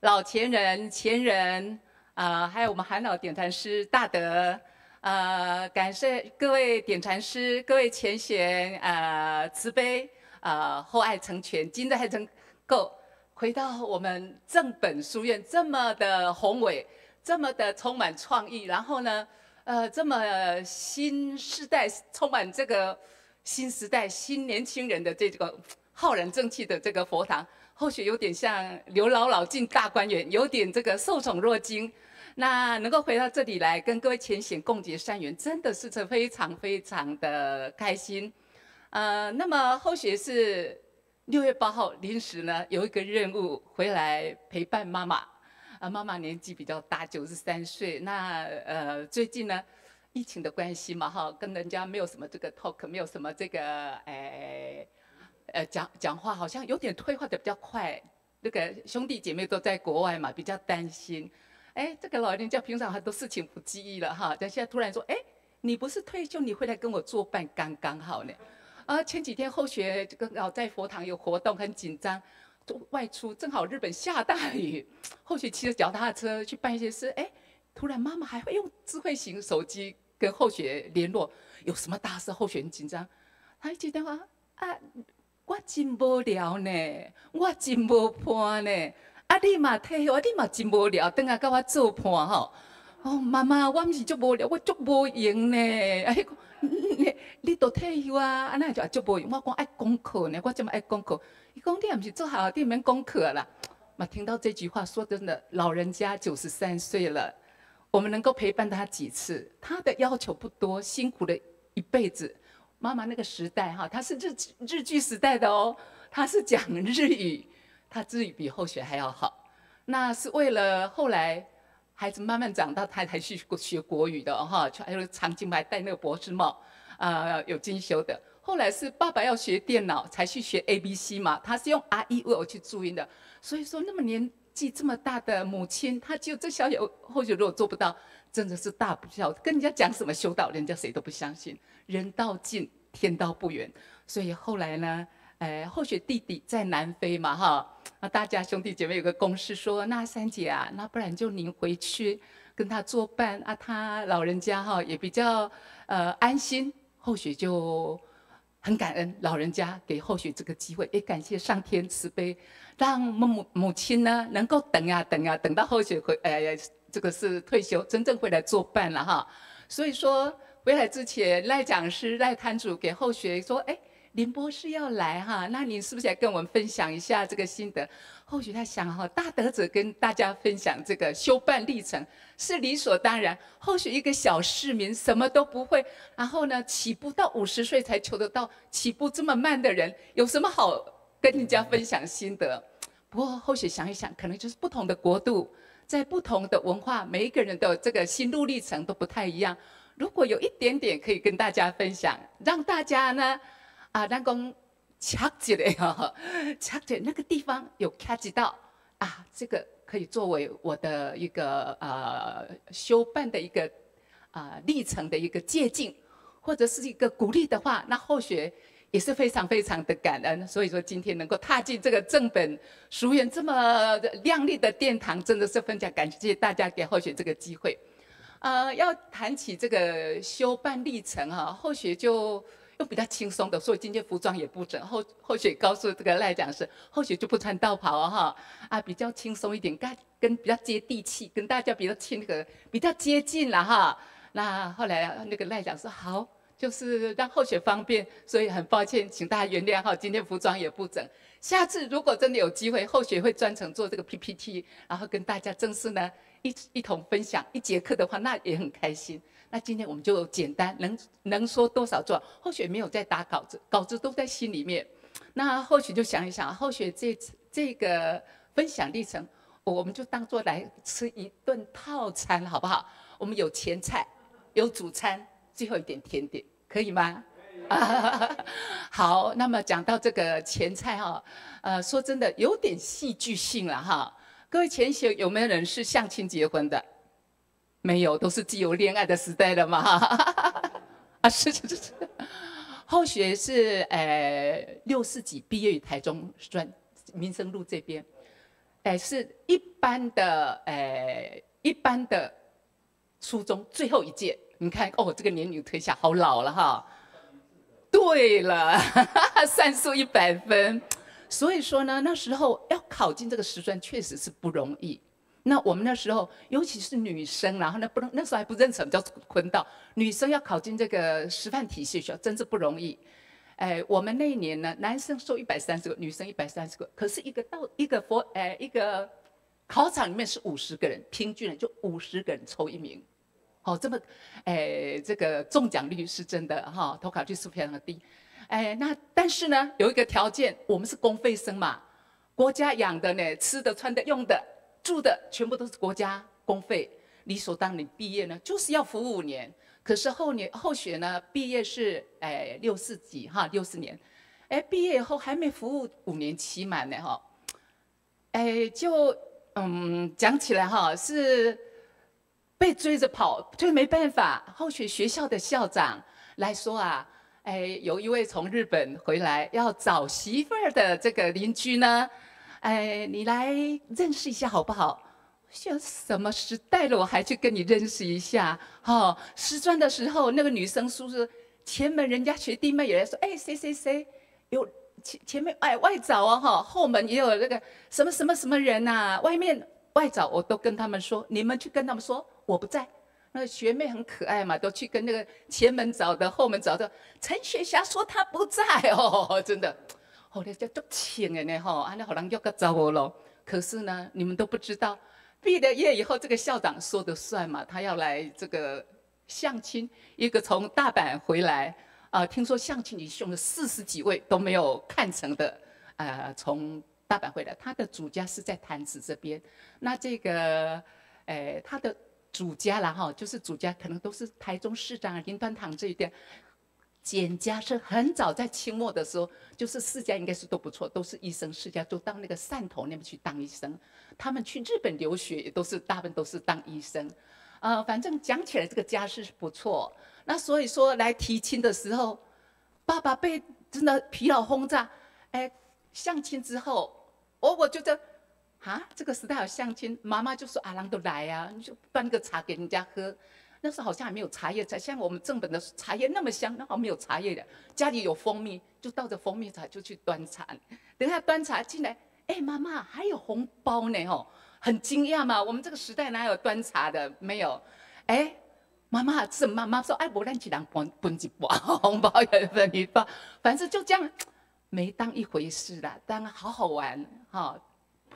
老前人、前人啊，还有我们韩老点禅师大德，呃，感谢各位点禅师、各位前贤，呃，慈悲，呃，厚爱成全，今日还能够回到我们正本书院这么的宏伟，这么的充满创意，然后呢，呃，这么新时代充满这个新时代新年轻人的这个浩然正气的这个佛堂。或许有点像刘姥姥进大观园，有点这个受宠若惊。那能够回到这里来跟各位前贤共结善缘，真的是这非常非常的开心。呃，那么后学是六月八号临时呢有一个任务回来陪伴妈妈。啊，妈妈年纪比较大，九十三岁。那呃最近呢疫情的关系嘛，哈，跟人家没有什么这个 talk，没有什么这个哎。呃，讲讲话好像有点退化的比较快，那个兄弟姐妹都在国外嘛，比较担心。哎，这个老人家平常很多事情不记忆了哈，但现在突然说，哎，你不是退休，你会来跟我作伴，刚刚好呢。啊，前几天后学这个老在佛堂有活动，很紧张，外出正好日本下大雨，后学骑着脚踏车去办一些事，哎，突然妈妈还会用智慧型手机跟后学联络，有什么大事后学很紧张，他一接电话啊。我真无聊呢，我真无伴呢。啊，你嘛退休，你嘛真无聊，等下甲我做伴吼。哦，妈妈，我毋是足无聊，我足无闲呢。啊，迄个，你你都退休啊？啊，那就足无闲。我讲爱功课呢，我这么爱功课。伊讲你也毋是做好你免功课啦。嘛，听到这句话，说真的，老人家九十三岁了，我们能够陪伴他几次？他的要求不多，辛苦了一辈子。妈妈那个时代哈，他是日日剧时代的哦，他是讲日语，他日语比后学还要好。那是为了后来孩子慢慢长大，他才去学国语的哈，还有长颈还戴那个博士帽，啊，有进修的。后来是爸爸要学电脑，才去学 A B C 嘛，他是用 R E O 去注音的。所以说那么年纪这么大的母亲，他就这小小后学如果做不到，真的是大不孝。跟人家讲什么修道，人家谁都不相信。人道尽，天道不远，所以后来呢，呃，后雪弟弟在南非嘛，哈，那大家兄弟姐妹有个公式说，那三姐啊，那不然就您回去跟他作伴啊，他老人家哈也比较呃安心。后雪就很感恩老人家给后雪这个机会，也感谢上天慈悲，让母母亲呢能够等呀等呀，等到后雪回，呃，这个是退休真正回来作伴了哈，所以说。回来之前，赖讲师、赖摊主给后学说：“哎，林博士要来哈，那你是不是要跟我们分享一下这个心得？”后学他想哈，大德者跟大家分享这个修办历程是理所当然。后学一个小市民什么都不会，然后呢，起步到五十岁才求得到，起步这么慢的人，有什么好跟人家分享心得？不过后学想一想，可能就是不同的国度，在不同的文化，每一个人的这个心路历程都不太一样。如果有一点点可以跟大家分享，让大家呢，啊，让公掐起来哈，掐起那个地方有掐起到啊，这个可以作为我的一个呃修办的一个啊历程的一个借鉴，或者是一个鼓励的话，那后学也是非常非常的感恩。所以说今天能够踏进这个正本书院这么亮丽的殿堂，真的是非常感谢大家给后学这个机会。呃，要谈起这个修办历程哈，后学就用比较轻松的，所以今天服装也不整。后后学告诉这个赖讲师，后学就不穿道袍哈，啊，比较轻松一点，跟跟比较接地气，跟大家比较亲和，比较接近了哈。那后来那个赖讲师好，就是让后学方便，所以很抱歉，请大家原谅哈，今天服装也不整。下次如果真的有机会，后学会专程做这个 PPT，然后跟大家正式呢。一一同分享一节课的话，那也很开心。那今天我们就简单，能能说多少做。后雪没有在打稿子，稿子都在心里面。那后雪就想一想，后雪这次这个分享历程，我们就当做来吃一顿套餐，好不好？我们有前菜，有主餐，最后一点甜点，可以吗？好，那么讲到这个前菜哈，呃，说真的有点戏剧性了哈。各位前学有没有人是相亲结婚的？没有，都是既有恋爱的时代了嘛。啊，是是是是。后学是呃六四级毕业于台中专民生路这边，哎，是一般的，哎，一般的初中最后一届。你看，哦，这个年龄推下好老了哈。对了，算数一百分。所以说呢，那时候要考进这个师专确实是不容易。那我们那时候，尤其是女生，然后呢，不能那时候还不认什么叫坤道，女生要考进这个师范体系学校，真是不容易。哎，我们那一年呢，男生收一百三十个，女生一百三十个，可是一个到一个佛，哎，一个考场里面是五十个人，平均就五十个人抽一名。哦，这么，哎，这个中奖率是真的哈，投考率是非常的低。哎，那但是呢，有一个条件，我们是公费生嘛，国家养的呢，吃的、穿的、用的。住的全部都是国家公费，理所当然毕业呢就是要服务五年。可是后年后学呢，毕业是哎六四级哈六四年，哎毕业以后还没服务五年期满呢哈，哎就嗯讲起来哈是被追着跑，就没办法。后学学校的校长来说啊，哎有一位从日本回来要找媳妇儿的这个邻居呢。哎，你来认识一下好不好？像什么时代了，我还去跟你认识一下？哈，师专的时候，那个女生叔叔前门人家学弟妹也来说，哎，谁谁谁有前前面哎外找啊哈，后门也有那个什么什么什么人呐，外面外找我都跟他们说，你们去跟他们说我不在。那学妹很可爱嘛，都去跟那个前门找的后门找的陈雪霞说她不在哦，真的。后来就都请的呢，吼，安尼好人又个找我咯。可是呢，你们都不知道，毕了业以后，这个校长说的算嘛？他要来这个相亲，一个从大阪回来，啊，听说相亲已经了四十几位都没有看成的，呃，从大阪回来，他的主家是在潭子这边。那这个，诶，他的主家啦，哈，就是主家可能都是台中市长林端堂这一边。简家是很早在清末的时候，就是世家应该是都不错，都是医生世家，都到那个汕头那边去当医生。他们去日本留学也都是大部分都是当医生，呃，反正讲起来这个家世是不错。那所以说来提亲的时候，爸爸被真的疲劳轰炸，哎，相亲之后，我我觉得，啊，这个时代有相亲，妈妈就说阿郎都来呀，你就端个茶给人家喝。那时候好像还没有茶叶才，像我们正本的茶叶那么香，那好没有茶叶的。家里有蜂蜜，就倒着蜂蜜茶就去端茶。等下端茶进来，哎，妈妈还有红包呢，吼，很惊讶嘛。我们这个时代哪有端茶的？没有。哎，妈妈是妈妈说，哎，不然几人分分一包 红包也分一包，反正就这样，没当一回事啦，当好好玩哈。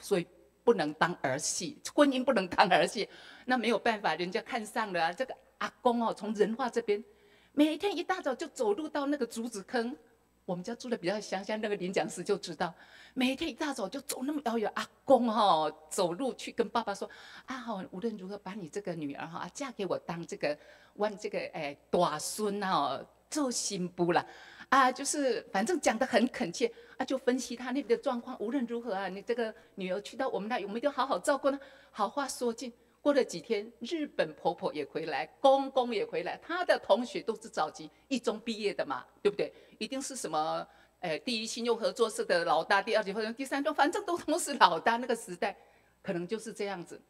所以不能当儿戏，婚姻不能当儿戏。那没有办法，人家看上了啊这个阿公哦，从仁化这边，每天一大早就走路到那个竹子坑。我们家住的比较乡下，那个林讲师就知道，每天一大早就走那么遥远。阿公哈，走路去跟爸爸说：“啊，好，无论如何把你这个女儿哈嫁给我当这个万这个哎大孙哦，做新妇了。”啊，就是反正讲得很恳切啊，就分析他那边的状况。无论如何啊，你这个女儿去到我们那，我们一定要好好照顾呢。好话说尽。过了几天，日本婆婆也回来，公公也回来，他的同学都是早期一中毕业的嘛，对不对？一定是什么，哎，第一信用合作社的老大，第二级或者第三中，反正都都是老大。那个时代，可能就是这样子。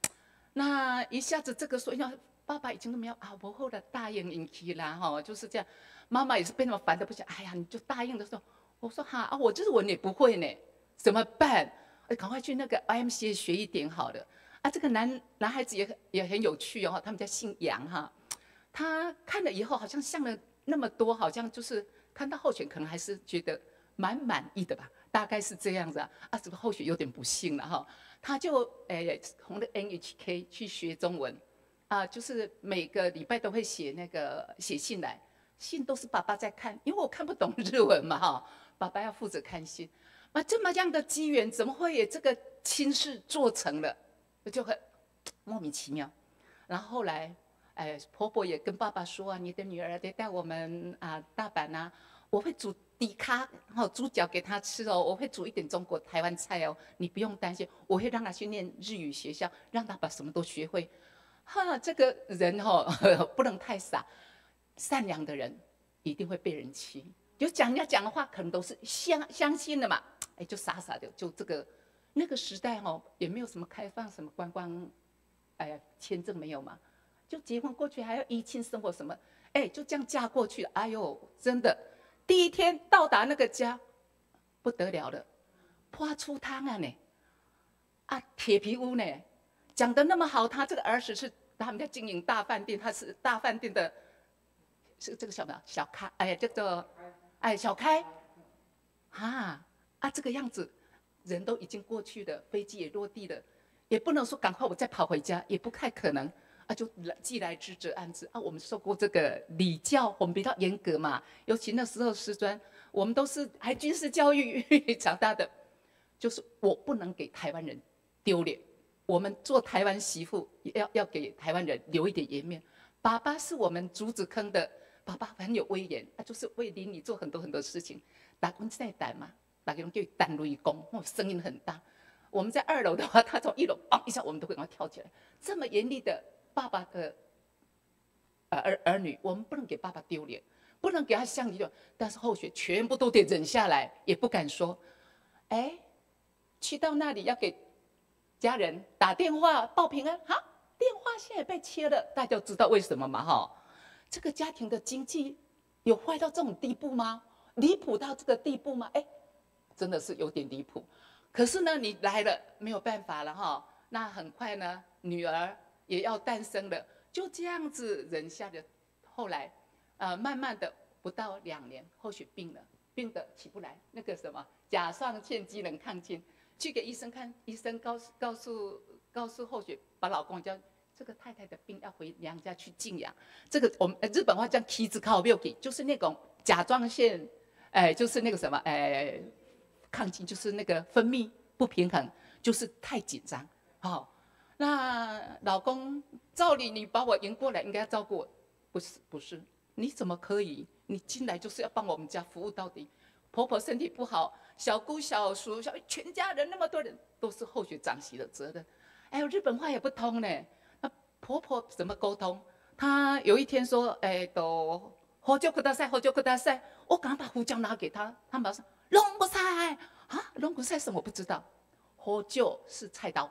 那一下子这个说要爸爸已经都没有啊，婆后的答应引起啦，哈，就是这样。妈妈也是被那么烦的不行，哎呀，你就答应的时候，我说哈啊，我就是文也不会呢，怎么办？赶快去那个 IMC 学一点好的。啊，这个男男孩子也很也很有趣哦，他们家姓杨哈，他看了以后好像像了那么多，好像就是看到候选可能还是觉得蛮满意的吧，大概是这样子啊。啊，这个候选有点不幸了哈，他就诶从了 NHK 去学中文，啊，就是每个礼拜都会写那个写信来，信都是爸爸在看，因为我看不懂日文嘛哈，爸爸要负责看信，啊，这么样的机缘怎么会有这个亲事做成了？就很莫名其妙，然后后来，哎，婆婆也跟爸爸说啊，你的女儿得带我们啊大阪呐，我会煮底咖，好猪脚给她吃哦，我会煮一点中国台湾菜哦，你不用担心，我会让她去念日语学校，让她把什么都学会。哈，这个人哈 不能太傻，善良的人一定会被人欺，就讲人家讲的话可能都是相相信的嘛，哎，就傻傻的就这个。那个时代哦，也没有什么开放什么观光，哎，签证没有嘛，就结婚过去还要依亲生活什么，哎，就这样嫁过去，哎呦，真的，第一天到达那个家，不得了了，泼出汤啊呢，啊，铁皮屋呢，讲的那么好，他这个儿子是他们家经营大饭店，他是大饭店的，是这个小么小开，哎呀，叫做哎小开，啊啊这个样子。人都已经过去了，飞机也落地了，也不能说赶快我再跑回家，也不太可能啊！就既来之则安之啊！我们受过这个礼教，我们比较严格嘛。尤其那时候师专，我们都是还军事教育长大的，就是我不能给台湾人丢脸。我们做台湾媳妇也，要要给台湾人留一点颜面。爸爸是我们竹子坑的，爸爸很有威严，他就是为邻里做很多很多事情，打工在胆嘛。打给人就单雷公，哦，声音很大。我们在二楼的话，他从一楼嘣一下，我们都会赶快跳起来。这么严厉的爸爸的呃儿儿女，我们不能给爸爸丢脸，不能给他像一个。但是后续全部都得忍下来，也不敢说。哎，去到那里要给家人打电话报平安，哈，电话现在被切了，大家知道为什么嘛？哈，这个家庭的经济有坏到这种地步吗？离谱到这个地步吗？哎。真的是有点离谱，可是呢，你来了没有办法了哈。那很快呢，女儿也要诞生了，就这样子忍下的。后来，呃，慢慢的不到两年，后续病了，病得起不来。那个什么甲状腺机能亢进，去给医生看，医生告诉告诉告诉后续把老公叫这个太太的病要回娘家去静养。这个我们日本话叫体质靠 milk，就是那种甲状腺，哎，就是那个什么，哎。亢进就是那个分泌不平衡，就是太紧张。好，那老公，照理你把我迎过来，应该要照顾我，不是不是？你怎么可以？你进来就是要帮我们家服务到底。婆婆身体不好，小姑、小叔、小全家人那么多人都是后续长媳的责任。哎呦，日本话也不通呢。婆婆怎么沟通？她有一天说：“哎，都喝酒可大赛，喝酒可大赛。”我刚把胡椒拿给她，她马上。龙骨菜啊，龙骨菜什么我不知道，胡椒是菜刀。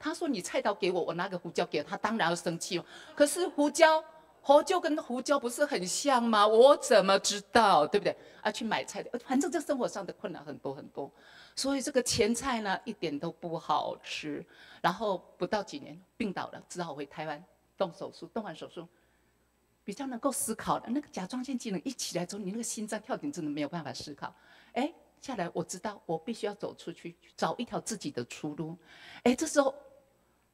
他说你菜刀给我，我拿个胡椒给他，当然要生气了。可是胡椒、胡椒跟胡椒不是很像吗？我怎么知道，对不对？啊，去买菜的，反正这生活上的困难很多很多，所以这个前菜呢一点都不好吃。然后不到几年病倒了，只好回台湾动手术，动完手术。比较能够思考的那个甲状腺机能一起来之后，你那个心脏跳点真的没有办法思考。哎，下来我知道我必须要走出去，找一条自己的出路。哎，这时候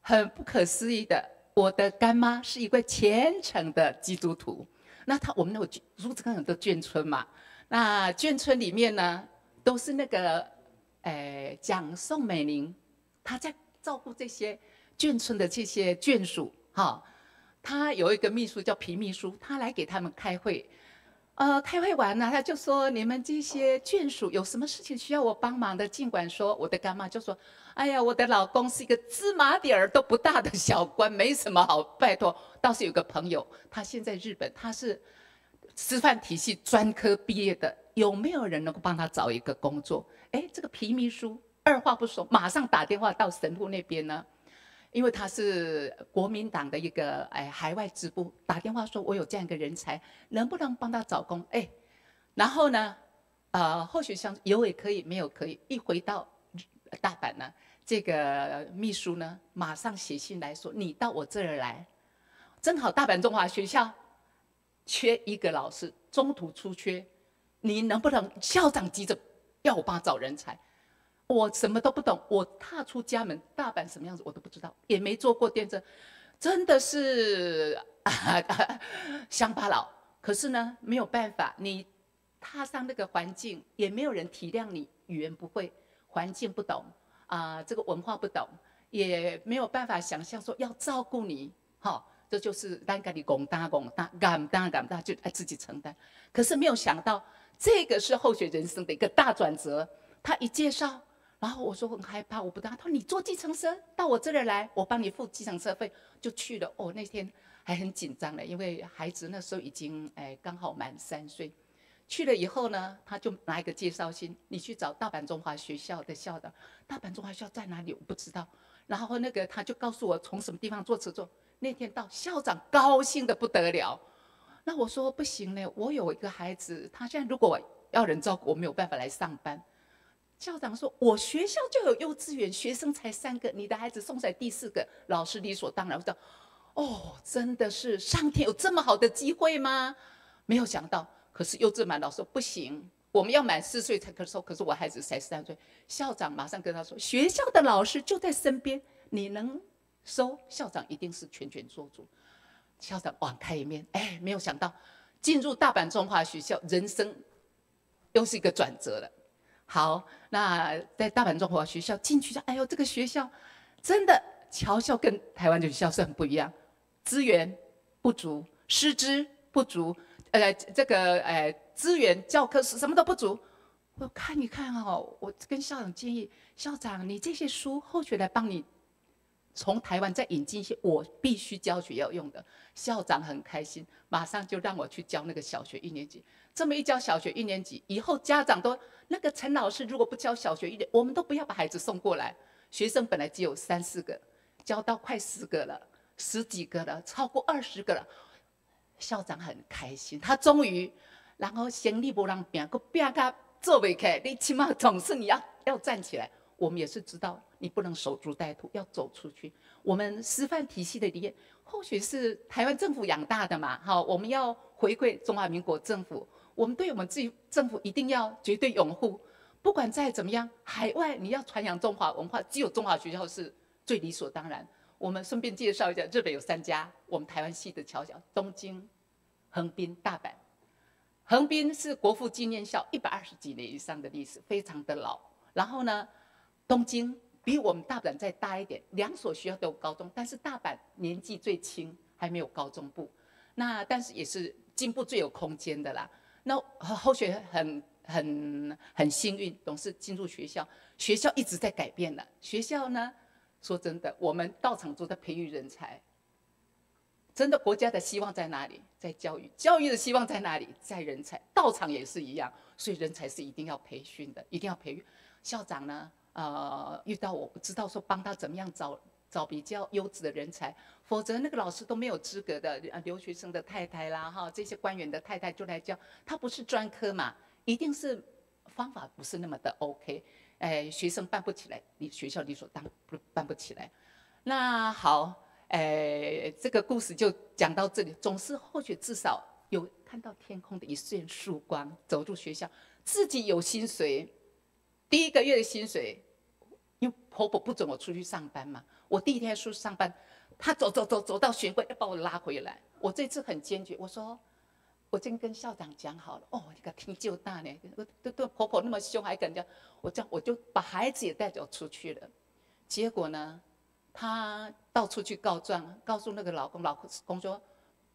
很不可思议的，我的干妈是一位虔诚的基督徒。那他我们那个如此很多眷村嘛，那眷村里面呢都是那个哎蒋宋美龄，她在照顾这些眷村的这些眷属哈。她有一个秘书叫皮秘书，她来给他们开会，呃，开会完了，他就说：“你们这些眷属有什么事情需要我帮忙的，尽管说。”我的干妈就说：“哎呀，我的老公是一个芝麻点儿都不大的小官，没什么好拜托。倒是有个朋友，他现在日本，他是师范体系专科毕业的，有没有人能够帮他找一个工作？”哎，这个皮秘书二话不说，马上打电话到神户那边呢。因为他是国民党的一个哎海外支部，打电话说，我有这样一个人才，能不能帮他找工？哎，然后呢，呃，或许像有也可以，没有可以。一回到大阪呢，这个秘书呢，马上写信来说，你到我这儿来，正好大阪中华学校缺一个老师，中途出缺，你能不能校长急着要我帮他找人才？我什么都不懂，我踏出家门，大阪什么样子我都不知道，也没坐过电车，真的是 乡巴佬。可是呢，没有办法，你踏上那个环境，也没有人体谅你，语言不会，环境不懂啊，这个文化不懂，也没有办法想象说要照顾你，哈，这就是单干你拱大拱大，敢大敢大就自己承担。可是没有想到，这个是后学人生的一个大转折。他一介绍。然后我说很害怕，我不知道。他说你坐计程车到我这里来，我帮你付计程车费，就去了。哦，那天还很紧张嘞，因为孩子那时候已经哎刚好满三岁，去了以后呢，他就拿一个介绍信，你去找大阪中华学校的校长。大阪中华学校在哪里？我不知道。然后那个他就告诉我从什么地方坐车坐。那天到校长高兴的不得了。那我说不行呢，我有一个孩子，他现在如果要人照顾，我没有办法来上班。校长说，我学校就有幼稚园，学生才三个，你的孩子送在第四个，老师理所当然。我说，哦，真的是上天有这么好的机会吗？没有想到。可是幼稚满老师说不行，我们要满四岁才可收。可是我孩子才三岁，校长马上跟他说：“学校的老师就在身边，你能收？校长一定是全权做主。”校长网开一面，哎，没有想到进入大阪中华学校，人生又是一个转折了。好，那在大阪中华学校进去，哎呦，这个学校真的侨校跟台湾的学校是很不一样，资源不足，师资不足。呃，这个呃，资源教科书什么都不足，我看一看哦，我跟校长建议，校长你这些书后学来帮你从台湾再引进一些我必须教学要用的。校长很开心，马上就让我去教那个小学一年级。这么一教小学一年级，以后家长都那个陈老师如果不教小学一年，我们都不要把孩子送过来。学生本来只有三四个，教到快十个了，十几个了，超过二十个了。校长很开心，他终于，然后行李不让变，个变他做不开，你起码总是你要要站起来。我们也是知道，你不能守株待兔，要走出去。我们师范体系的理念，或许是台湾政府养大的嘛，好，我们要回馈中华民国政府，我们对我们自己政府一定要绝对拥护。不管再怎么样，海外你要传扬中华文化，只有中华学校是最理所当然。我们顺便介绍一下，日本有三家我们台湾系的侨校：东京、横滨、大阪。横滨是国父纪念校，一百二十几年以上的历史，非常的老。然后呢，东京比我们大阪再大一点，两所学校都有高中，但是大阪年纪最轻，还没有高中部。那但是也是进步最有空间的啦。那后学很很很幸运，总是进入学校，学校一直在改变了。学校呢？说真的，我们道场都在培育人才。真的，国家的希望在哪里？在教育。教育的希望在哪里？在人才。道场也是一样，所以人才是一定要培训的，一定要培育。校长呢，呃，遇到我不知道说帮他怎么样找找比较优质的人才，否则那个老师都没有资格的。呃留学生的太太啦，哈，这些官员的太太就来教，他不是专科嘛，一定是方法不是那么的 OK。哎，学生办不起来，你学校理所当不办不起来。那好，哎，这个故事就讲到这里。总是或许至少有看到天空的一线曙光，走入学校，自己有薪水，第一个月的薪水，因为婆婆不准我出去上班嘛。我第一天出去上班，她走走走走到玄关要把我拉回来。我这次很坚决，我说。我今天跟校长讲好了，哦，你个天就大呢，都都婆婆那么凶，还敢讲，我这样我就把孩子也带走出去了。结果呢，她到处去告状，告诉那个老公，老公说，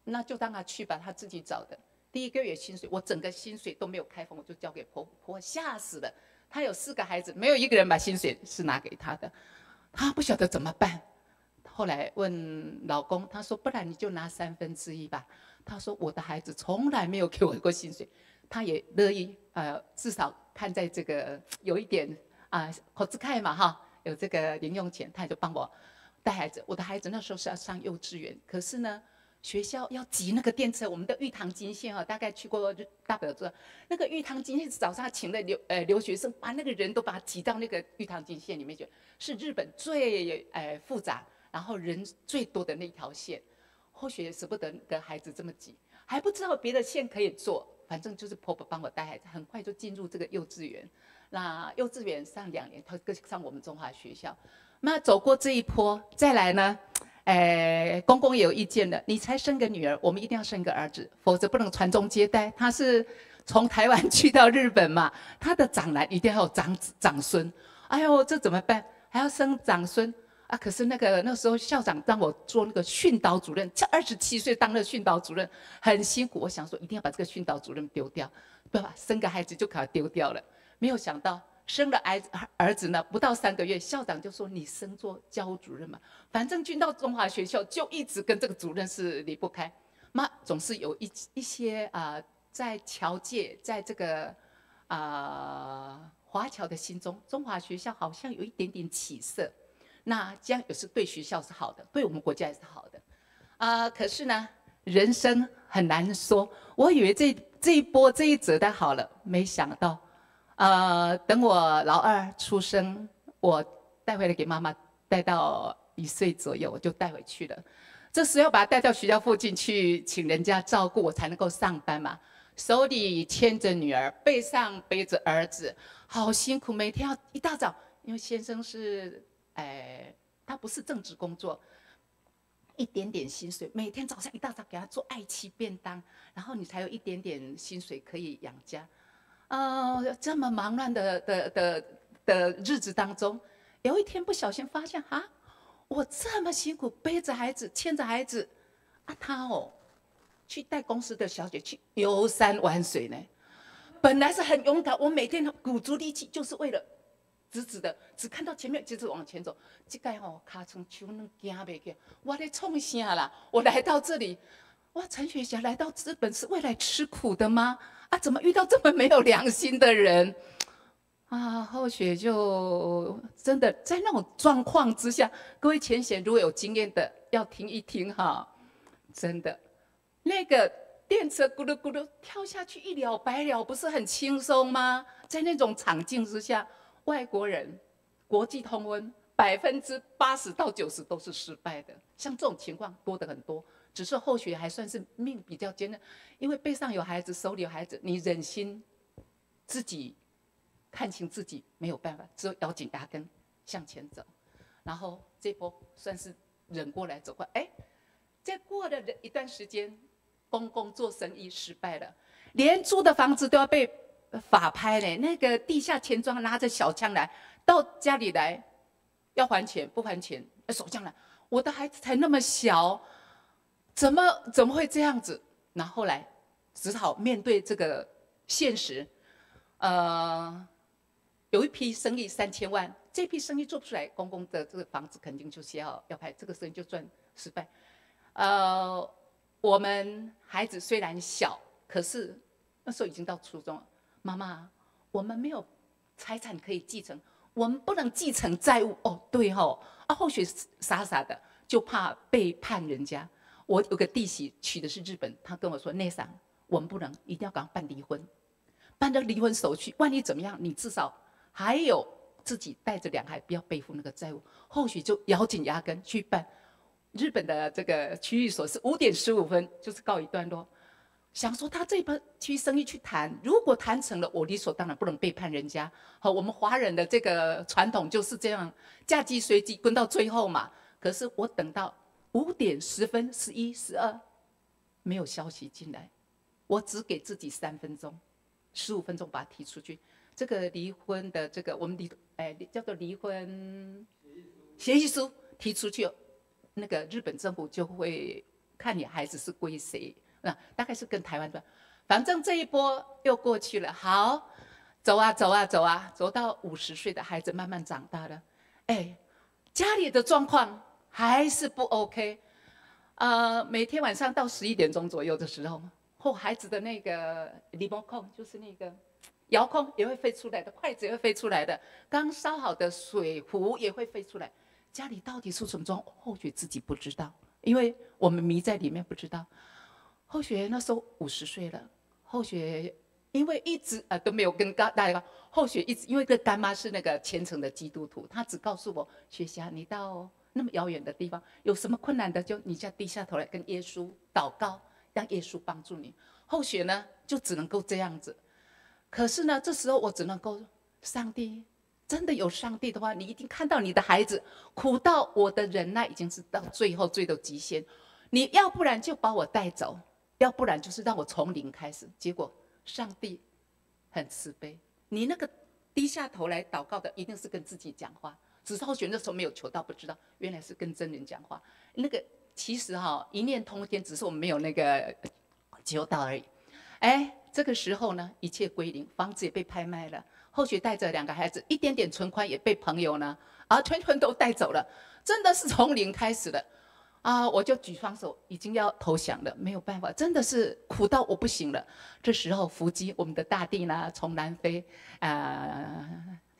那就让他去吧，他自己找的。第一个月薪水，我整个薪水都没有开封，我就交给婆，婆婆吓死了。他有四个孩子，没有一个人把薪水是拿给他的，他不晓得怎么办。后来问老公，他说，不然你就拿三分之一吧。他说：“我的孩子从来没有给我过薪水，他也乐意，呃，至少看在这个有一点啊，口子开嘛哈，有这个零用钱，他就帮我带孩子。我的孩子那时候是要上幼稚园，可是呢，学校要挤那个电车，我们的玉堂金线啊，大概去过就大表说，那个玉堂金线早上请了留呃留学生，把那个人都把他挤到那个玉堂金线里面去，是日本最呃复杂，然后人最多的那条线。”或许舍不得跟孩子这么挤，还不知道别的线可以做，反正就是婆婆帮我带孩子，很快就进入这个幼稚园。那幼稚园上两年，他跟上我们中华学校。那走过这一波，再来呢？哎，公公也有意见了，你才生个女儿，我们一定要生个儿子，否则不能传宗接代。他是从台湾去到日本嘛，他的长男一定要有长子长孙。哎呦，这怎么办？还要生长孙？啊！可是那个那时候校长让我做那个训导主任，才二十七岁当了训导主任，很辛苦。我想说一定要把这个训导主任丢掉，对吧？生个孩子就给他丢掉了。没有想到生了儿儿子呢，不到三个月，校长就说你升做教务主任嘛，反正进到中华学校就一直跟这个主任是离不开。妈总是有一一些啊在侨界，在这个啊华侨的心中，中华学校好像有一点点起色。那这样也是对学校是好的，对我们国家也是好的。啊，可是呢，人生很难说。我以为这这一波这一折的好了，没想到，呃，等我老二出生，我带回来给妈妈，带到一岁左右，我就带回去了。这时要把他带到学校附近去，请人家照顾我才能够上班嘛。手里牵着女儿，背上背着儿子，好辛苦。每天要一大早，因为先生是，哎，他不是正职工作，一点点薪水，每天早上一大早给他做爱妻便当，然后你才有一点点薪水可以养家。呃，这么忙乱的的的的日子当中，有一天不小心发现，啊。我这么辛苦背着孩子牵着孩子，啊，他哦，去带公司的小姐去游山玩水呢。本来是很勇敢，我每天鼓足力气就是为了直直的，只看到前面，就是往前走。这个哦，卡从手能惊袂去，我在冲啥啦？我来到这里，哇，陈雪霞来到日本是为来吃苦的吗？啊，怎么遇到这么没有良心的人？啊，后雪就真的在那种状况之下，各位前贤如果有经验的，要听一听哈。真的，那个电车咕噜咕噜跳下去一了百了，不是很轻松吗？在那种场景之下，外国人国际通婚百分之八十到九十都是失败的。像这种情况多的很多，只是后续还算是命比较艰难，因为背上有孩子，手里有孩子，你忍心自己。看清自己没有办法，只有咬紧牙根向前走，然后这波算是忍过来走过。哎，再过了一段时间，公公做生意失败了，连租的房子都要被法拍嘞。那个地下钱庄拿着小枪来到家里来，要还钱不还钱，手枪来，我的孩子才那么小，怎么怎么会这样子？那后来只好面对这个现实，呃。有一批生意三千万，这批生意做不出来，公公的这个房子肯定就是要要拍，这个生意就赚失败。呃，我们孩子虽然小，可是那时候已经到初中了，妈妈，我们没有财产可以继承，我们不能继承债务。哦，对吼，啊，或许傻傻的就怕背叛人家。我有个弟媳娶的是日本，他跟我说，内桑，我们不能，一定要赶快办离婚，办这个离婚手续，万一怎么样，你至少。还有自己带着两孩，不要背负那个债务，或许就咬紧牙根去办。日本的这个区域所是五点十五分就是告一段落。想说他这一区生意去谈，如果谈成了，我理所当然不能背叛人家。好，我们华人的这个传统就是这样，嫁鸡随鸡，跟到最后嘛。可是我等到五点十分、十一、十二，没有消息进来，我只给自己三分钟，十五分钟把它提出去。这个离婚的这个，我们离哎叫做离婚协议书提出去，那个日本政府就会看你孩子是归谁，那大概是跟台湾的，反正这一波又过去了。好，走啊走啊走啊，走到五十岁的孩子慢慢长大了，哎，家里的状况还是不 OK，呃，每天晚上到十一点钟左右的时候，后孩子的那个 remote 就是那个。遥控也会飞出来的，筷子也会飞出来的，刚烧好的水壶也会飞出来。家里到底出什么状况？后学自己不知道，因为我们迷在里面不知道。后学那时候五十岁了，后学因为一直呃都没有跟大大家后学一直因为这干妈是那个虔诚的基督徒，她只告诉我雪霞，你到那么遥远的地方有什么困难的，就你就低下头来跟耶稣祷告，让耶稣帮助你。后学呢就只能够这样子。可是呢，这时候我只能够，上帝真的有上帝的话，你一定看到你的孩子苦到我的忍耐已经是到最后最的极限，你要不然就把我带走，要不然就是让我从零开始。结果上帝很慈悲，你那个低下头来祷告的一定是跟自己讲话，只是后学那时候没有求到，不知道原来是跟真人讲话。那个其实哈一念通天，只是我们没有那个求到而已。哎。这个时候呢，一切归零，房子也被拍卖了，后续带着两个孩子，一点点存款也被朋友呢，啊，全全都带走了，真的是从零开始的。啊，我就举双手，已经要投降了，没有办法，真的是苦到我不行了。这时候，伏击我们的大地呢，从南非啊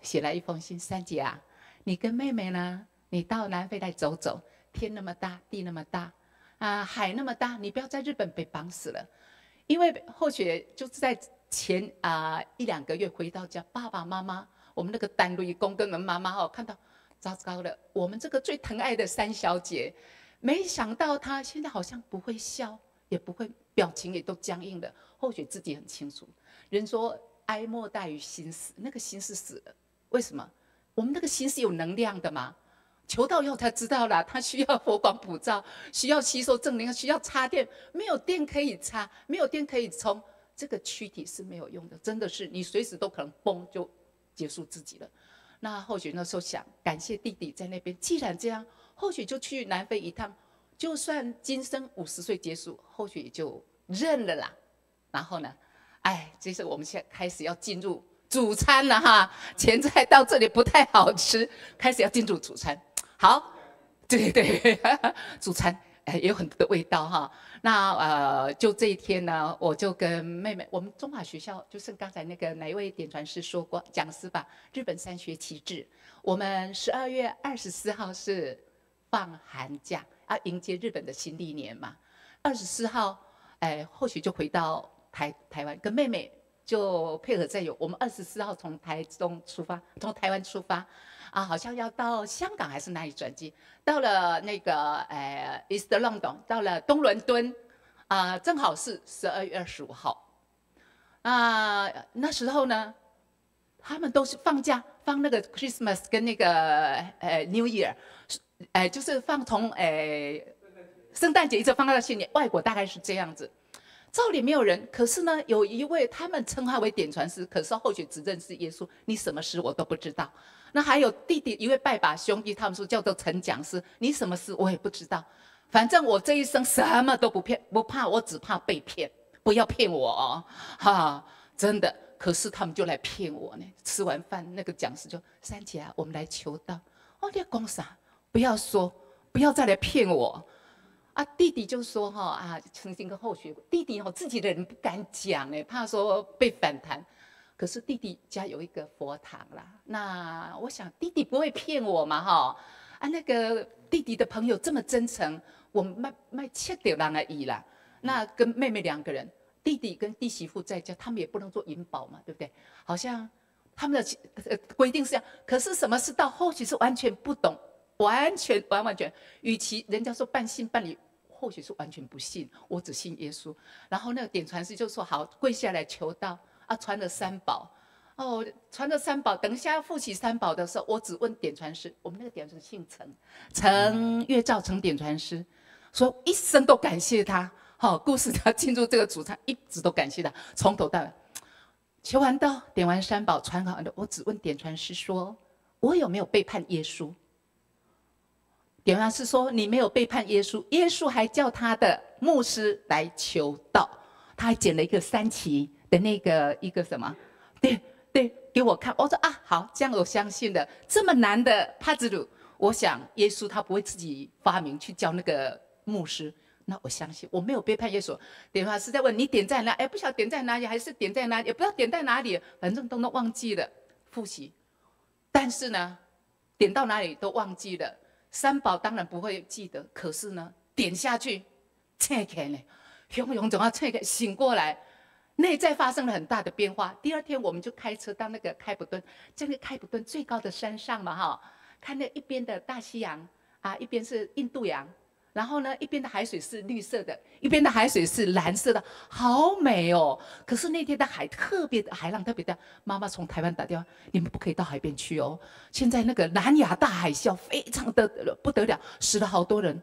写来一封信：三姐啊，你跟妹妹呢，你到南非来走走，天那么大，地那么大，啊，海那么大，你不要在日本被绑死了。因为后雪就是在前啊一两个月回到家，爸爸妈妈，我们那个单位工跟妈妈哦，看到糟糕了，我们这个最疼爱的三小姐。没想到她现在好像不会笑，也不会，表情也都僵硬了。或许自己很清楚，人说哀莫大于心死，那个心是死了。为什么？我们那个心是有能量的嘛？求道以后才知道了，他需要佛光普照，需要吸收正能量，需要插电。没有电可以插，没有电可以充，这个躯体是没有用的。真的是你随时都可能崩就结束自己了。那或许那时候想感谢弟弟在那边。既然这样。或许就去南非一趟，就算今生五十岁结束，或许也就认了啦。然后呢，哎，这是我们现在开始要进入主餐了哈。前菜到这里不太好吃，开始要进入主餐。好，对对，主餐哎也有很多的味道哈。那呃，就这一天呢，我就跟妹妹，我们中华学校就是刚才那个哪一位点传师说过讲师吧，日本三学期制，我们十二月二十四号是。放寒假要迎接日本的新历年嘛？二十四号，哎，或许就回到台台湾，跟妹妹就配合再有。我们二十四号从台中出发，从台湾出发，啊，好像要到香港还是哪里转机？到了那个哎，East London，到了东伦敦，啊，正好是十二月二十五号。啊，那时候呢，他们都是放假，放那个 Christmas 跟那个呃 New Year。哎，就是放从哎圣诞节一直放到新年，外国大概是这样子。照理没有人，可是呢，有一位他们称他为点传师，可是后续只认识耶稣，你什么事我都不知道。那还有弟弟一位拜把兄弟，他们说叫做陈讲师，你什么事我也不知道。反正我这一生什么都不骗，不怕，我只怕被骗，不要骗我哦，哈，真的。可是他们就来骗我呢。吃完饭，那个讲师就三姐啊，我们来求道。哦，你要讲啥？不要说，不要再来骗我，啊！弟弟就说哈啊，曾经跟后学弟弟哦，自己的人不敢讲哎，怕说被反弹。可是弟弟家有一个佛堂啦，那我想弟弟不会骗我嘛哈啊！那个弟弟的朋友这么真诚，我卖卖切点人而已啦。那跟妹妹两个人，弟弟跟弟媳妇在家，他们也不能做银保嘛，对不对？好像他们的呃规定是这样，可是什么事到后期是完全不懂。完全完完全，与其人家说半信半疑，或许是完全不信。我只信耶稣。然后那个点传师就说：“好，跪下来求道啊，传了三宝。哦，传了三宝。等一下要复习三宝的时候，我只问点传师。我们那个点传师姓陈，陈月照，陈点传师，说一生都感谢他。好，故事他进入这个主餐，一直都感谢他，从头到尾。求完道，点完三宝，传好的，我只问点传师说：我有没有背叛耶稣？”点完是说你没有背叛耶稣，耶稣还叫他的牧师来求道，他还剪了一个三旗的那个一个什么，对对，给我看。我说啊，好，这样我相信的。这么难的帕子鲁，我想耶稣他不会自己发明去教那个牧师，那我相信我没有背叛耶稣。点完是在问你点在哪？哎，不晓得点在哪里，还是点在哪里？也不知道点在哪里，反正都都忘记了复习。但是呢，点到哪里都忘记了。三宝当然不会记得，可是呢，点下去，切开呢，汹涌总要切开，醒过来，内在发生了很大的变化。第二天我们就开车到那个开普敦，这个开普敦最高的山上嘛，哈，看那一边的大西洋啊，一边是印度洋。然后呢，一边的海水是绿色的，一边的海水是蓝色的，好美哦。可是那天的海特别的海浪特别大，妈妈从台湾打电话，你们不可以到海边去哦。现在那个南亚大海啸非常的不得了，死了好多人。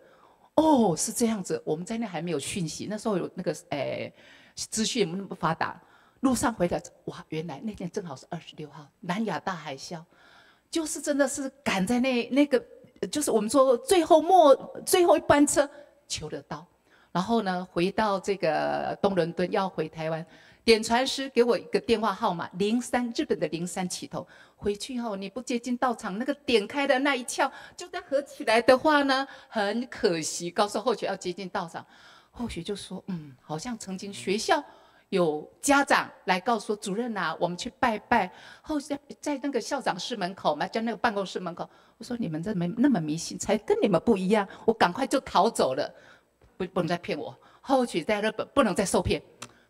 哦，是这样子，我们在那还没有讯息，那时候有那个诶资讯没那么发达。路上回来，哇，原来那天正好是二十六号，南亚大海啸，就是真的是赶在那那个。就是我们说最后末最后一班车求得到，然后呢回到这个东伦敦要回台湾，点传师给我一个电话号码，零三日本的零三起头。回去后你不接近道场，那个点开的那一窍就在合起来的话呢，很可惜。告诉后学要接近道场，后学就说：“嗯，好像曾经学校有家长来告诉主任呐，我们去拜拜。后在在那个校长室门口嘛，在那个办公室门口，我说你们这没那么迷信，才跟你们不一样。我赶快就逃走了，不不能再骗我。后学在日本不能再受骗。”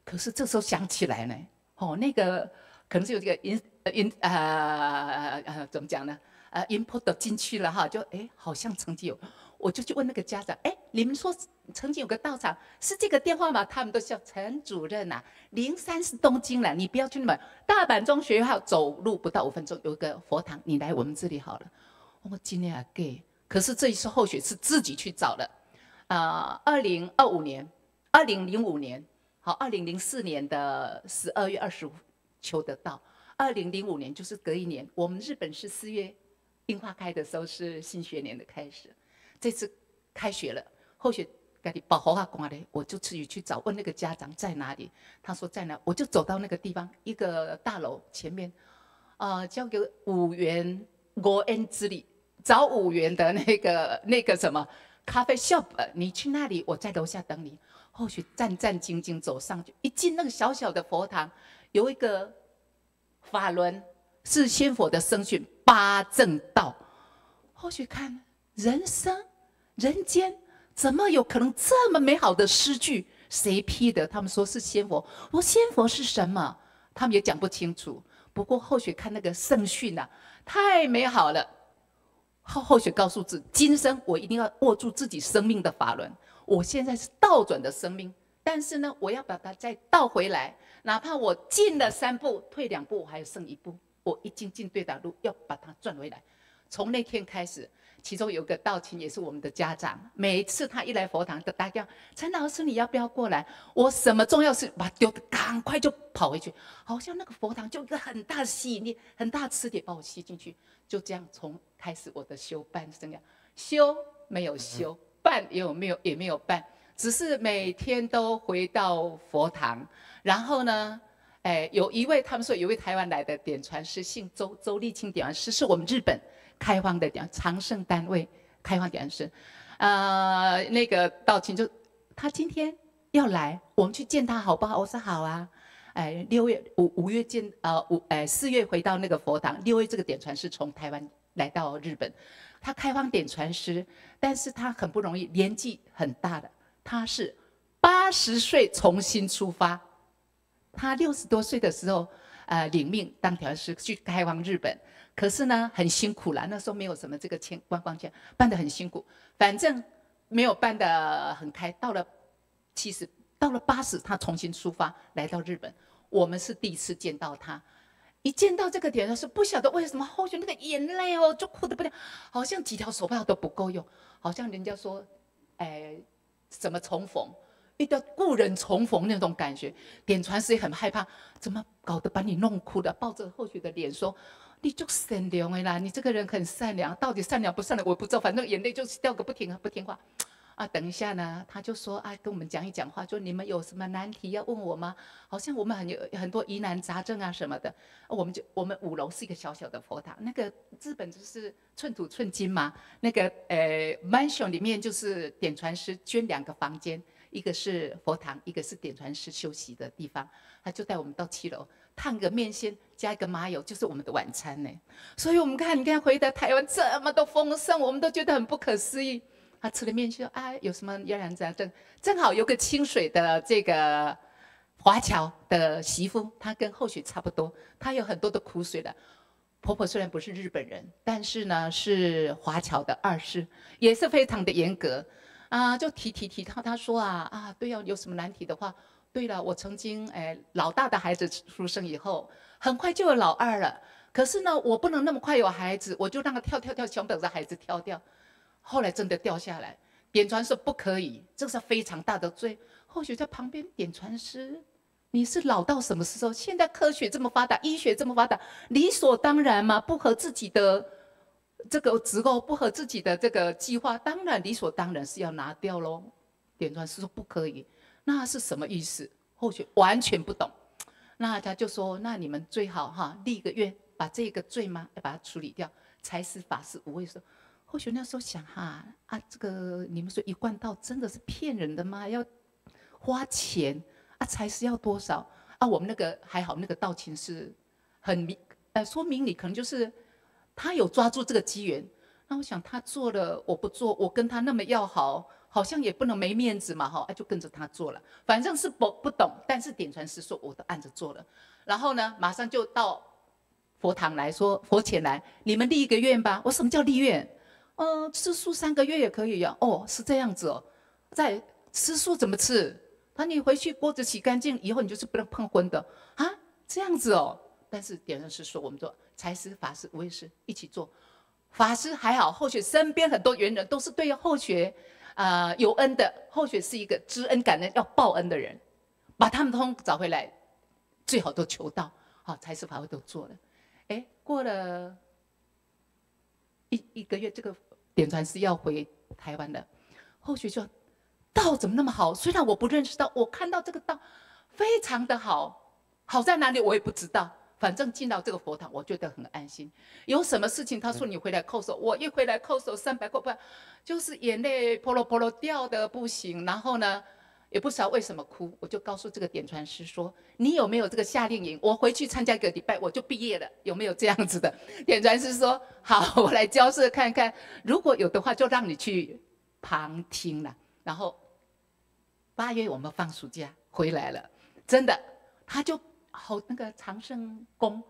可是这时候想起来呢，哦，那个可能是有这个 in in 呃呃怎么讲呢？呃，input 进去了哈，就哎，好像曾经有，我就去问那个家长，哎，你们说曾经有个道场是这个电话吗？他们都笑陈主任呐，零三是东京了，你不要去那么大阪中学校走路不到五分钟有一个佛堂，你来我们这里好了。我今天啊给，可是这一次后学是自己去找的，啊，二零二五年，二零零五年。好，二零零四年的十二月二十五求得到，二零零五年就是隔一年，我们日本是四月樱花开的时候是新学年的开始，这次开学了，后学赶紧保护下光嘞，我就自己去找问那个家长在哪里，他说在哪，我就走到那个地方一个大楼前面，啊，交给五元国恩之礼，找五元的那个 那个什么咖啡 shop，你去那里，我在楼下等你。或许战战兢兢走上去，一进那个小小的佛堂，有一个法轮，是仙佛的声讯八正道。或许看人生人间怎么有可能这么美好的诗句？谁批的？他们说是仙佛。我仙佛是什么？他们也讲不清楚。不过后续看那个圣训呐，太美好了。后后续告诉自己今生我一定要握住自己生命的法轮。我现在是倒转的生命，但是呢，我要把它再倒回来，哪怕我进了三步，退两步，还有剩一步，我已经进对的路，要把它转回来。从那天开始，其中有个道亲也是我们的家长，每次他一来佛堂，都大叫：“陈老师，你要不要过来？”我什么重要事把丢的，赶快就跑回去，好像那个佛堂就一个很大的吸引力，很大磁铁把我吸进去。就这样，从开始我的修办生涯，修没有修。办也有没有也没有办，只是每天都回到佛堂，然后呢，哎，有一位他们说有一位台湾来的点传师，姓周，周立清点传师是我们日本开荒的点长盛单位开荒点传师，呃，那个道清就他今天要来，我们去见他好不好？我说好啊，哎，六月五五月见，呃五哎四月回到那个佛堂，六月这个点传师从台湾来到日本。他开荒点传师，但是他很不容易，年纪很大的，他是八十岁重新出发。他六十多岁的时候，呃，领命当调师去开荒日本，可是呢，很辛苦啦。那时候没有什么这个签观光签，办得很辛苦。反正没有办得很开。到了七十，到了八十，他重新出发来到日本。我们是第一次见到他。一见到这个点的时候，不晓得为什么后续那个眼泪哦，就哭得不掉，好像几条手帕都不够用，好像人家说，哎，怎么重逢，遇到故人重逢那种感觉。点传师也很害怕，怎么搞得把你弄哭的，抱着后续的脸说，你就善良哎啦，你这个人很善良，到底善良不善良我不知道，反正眼泪就是掉个不停啊，不听话。啊，等一下呢，他就说啊，跟我们讲一讲话，说你们有什么难题要问我吗？好像我们很有很多疑难杂症啊什么的。我们就我们五楼是一个小小的佛堂，那个日本就是寸土寸金嘛。那个呃，mansion 里面就是点传师捐两个房间，一个是佛堂，一个是点传师休息的地方。他就带我们到七楼烫个面线，加一个麻油，就是我们的晚餐呢。所以我们看，你看回到台湾这么多丰盛，我们都觉得很不可思议。他吃了面说啊，有什么要然杂症？正好有个清水的这个华侨的媳妇，她跟后雪差不多，她有很多的苦水的。婆婆虽然不是日本人，但是呢是华侨的二世，也是非常的严格啊。就提提提，到她说啊啊，对呀，有什么难题的话，对了，我曾经哎，老大的孩子出生以后，很快就有老二了，可是呢，我不能那么快有孩子，我就让他跳跳跳，想等着孩子跳掉。后来真的掉下来，点传说不可以，这是非常大的罪。或许在旁边点传师，你是老到什么时候？现在科学这么发达，医学这么发达，理所当然嘛，不合自己的这个职构，不合自己的这个计划，当然理所当然是要拿掉喽。点传师说不可以，那是什么意思？或许完全不懂。那他就说，那你们最好哈立个愿，把这个罪嘛要把它处理掉，才是法师无畏说。或许那时候想哈啊，这个你们说一贯道真的是骗人的吗？要花钱啊，才是要多少啊？我们那个还好，那个道情是很明，呃，说明你可能就是他有抓住这个机缘。那我想他做了，我不做，我跟他那么要好，好像也不能没面子嘛，哈，就跟着他做了。反正是不不懂，但是点传师说我都按着做了。然后呢，马上就到佛堂来说佛前来，你们立一个愿吧。我什么叫立愿？嗯，吃素三个月也可以呀。哦，是这样子哦。在吃素怎么吃？他你回去锅子洗干净以后，你就是不能碰荤的啊。这样子哦。但是点传师说，我们做财师、法师、我也是一起做。法师还好，后学身边很多缘人都是对后学啊有恩的。后学是一个知恩感恩要报恩的人，把他们通找回来，最好都求到。好，财师法会都做了。哎，过了一一个月，这个。点传师要回台湾的，后续说道怎么那么好？虽然我不认识道，我看到这个道非常的好，好在哪里我也不知道。反正进到这个佛堂，我觉得很安心。有什么事情，他说你回来叩首，我一回来叩首三百块，不就是眼泪婆罗婆罗掉的不行。然后呢？也不知道为什么哭，我就告诉这个点传师说：“你有没有这个夏令营？我回去参加一个礼拜，我就毕业了。有没有这样子的？”点传师说：“好，我来交涉看看，如果有的话，就让你去旁听了。”然后八月我们放暑假回来了，真的，他就好那个长生宫